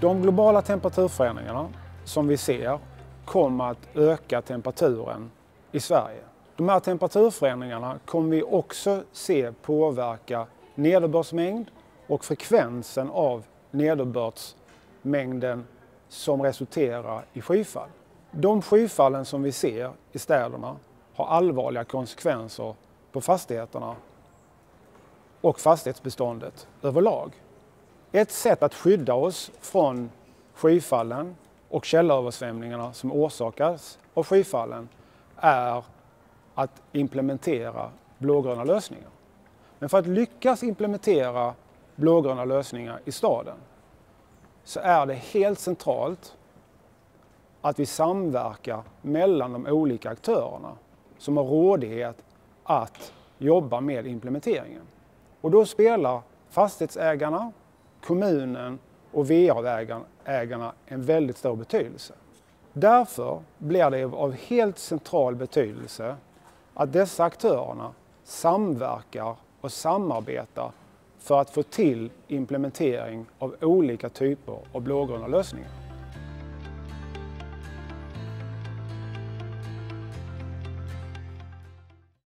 De globala temperaturförändringarna som vi ser kommer att öka temperaturen i Sverige. De här temperaturförändringarna kommer vi också se påverka nederbördsmängd och frekvensen av nederbördsmängden som resulterar i skyfall. De skyfallen som vi ser i städerna har allvarliga konsekvenser på fastigheterna och fastighetsbeståndet överlag. Ett sätt att skydda oss från skyfallen och källaröversvämningarna som orsakas av skyfallen är att implementera blågröna lösningar. Men för att lyckas implementera blågröna lösningar i staden så är det helt centralt att vi samverkar mellan de olika aktörerna som har rådighet att jobba med implementeringen. Och då spelar fastighetsägarna, kommunen och VA-ägarna en väldigt stor betydelse. Därför blir det av helt central betydelse att dessa aktörerna samverkar och samarbetar för att få till implementering av olika typer av blågröna lösningar.